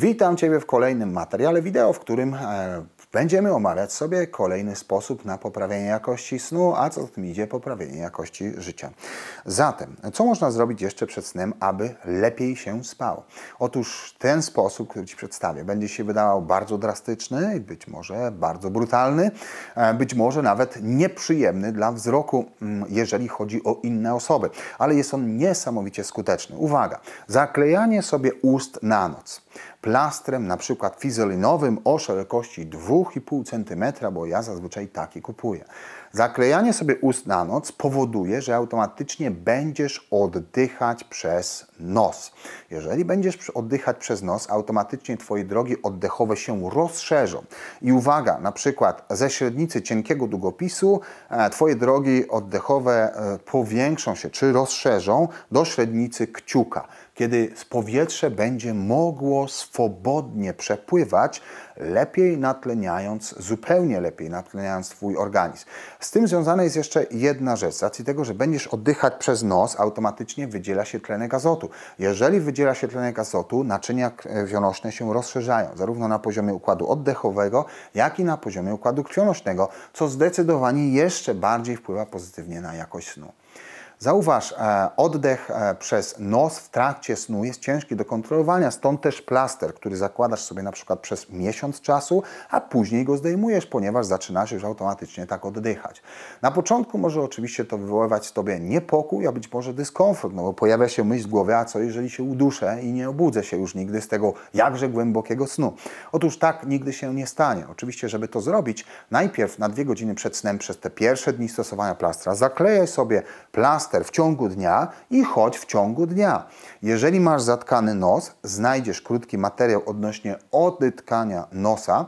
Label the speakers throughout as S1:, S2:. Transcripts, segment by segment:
S1: Witam Ciebie w kolejnym materiale wideo, w którym e, będziemy omawiać sobie kolejny sposób na poprawienie jakości snu, a co z tym idzie, poprawienie jakości życia. Zatem, co można zrobić jeszcze przed snem, aby lepiej się spało? Otóż ten sposób, który Ci przedstawię, będzie się wydawał bardzo drastyczny, być może bardzo brutalny, e, być może nawet nieprzyjemny dla wzroku, mm, jeżeli chodzi o inne osoby, ale jest on niesamowicie skuteczny. Uwaga, zaklejanie sobie ust na noc plastrem, na przykład fizolinowym o szerokości 2,5 cm, bo ja zazwyczaj taki kupuję. Zaklejanie sobie ust na noc powoduje, że automatycznie będziesz oddychać przez nos. Jeżeli będziesz oddychać przez nos, automatycznie Twoje drogi oddechowe się rozszerzą. I uwaga, na przykład ze średnicy cienkiego długopisu e, Twoje drogi oddechowe e, powiększą się czy rozszerzą do średnicy kciuka kiedy powietrze będzie mogło swobodnie przepływać, lepiej natleniając, zupełnie lepiej natleniając Twój organizm. Z tym związana jest jeszcze jedna rzecz. Z racji tego, że będziesz oddychać przez nos, automatycznie wydziela się tlenek azotu. Jeżeli wydziela się tlenek azotu, naczynia krwionośne się rozszerzają, zarówno na poziomie układu oddechowego, jak i na poziomie układu krwionośnego, co zdecydowanie jeszcze bardziej wpływa pozytywnie na jakość snu. Zauważ, e, oddech e, przez nos w trakcie snu jest ciężki do kontrolowania, stąd też plaster, który zakładasz sobie na przykład przez miesiąc czasu, a później go zdejmujesz, ponieważ zaczynasz już automatycznie tak oddychać. Na początku może oczywiście to wywoływać w Tobie niepokój, a być może dyskomfort, no bo pojawia się myśl w głowie, a co jeżeli się uduszę i nie obudzę się już nigdy z tego jakże głębokiego snu. Otóż tak nigdy się nie stanie. Oczywiście, żeby to zrobić, najpierw na dwie godziny przed snem, przez te pierwsze dni stosowania plastra, zaklejaj sobie plaster plaster w ciągu dnia i chodź w ciągu dnia. Jeżeli masz zatkany nos, znajdziesz krótki materiał odnośnie odetkania nosa,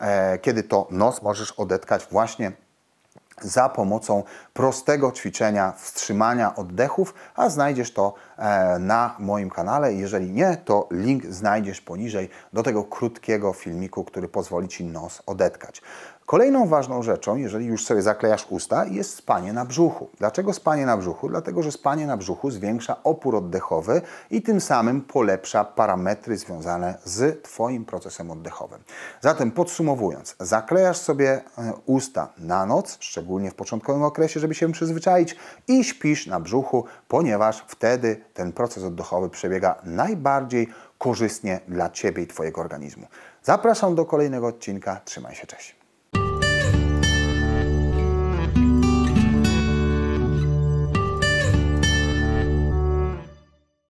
S1: e, kiedy to nos możesz odetkać właśnie za pomocą prostego ćwiczenia wstrzymania oddechów, a znajdziesz to e, na moim kanale. Jeżeli nie, to link znajdziesz poniżej do tego krótkiego filmiku, który pozwoli Ci nos odetkać. Kolejną ważną rzeczą, jeżeli już sobie zaklejasz usta, jest spanie na brzuchu. Dlaczego spanie na brzuchu? Dlatego, że spanie na brzuchu zwiększa opór oddechowy i tym samym polepsza parametry związane z Twoim procesem oddechowym. Zatem podsumowując, zaklejasz sobie e, usta na noc, szczególnie w początkowym okresie, żeby się przyzwyczaić i śpisz na brzuchu, ponieważ wtedy ten proces oddechowy przebiega najbardziej korzystnie dla Ciebie i Twojego organizmu. Zapraszam do kolejnego odcinka. Trzymaj się, cześć.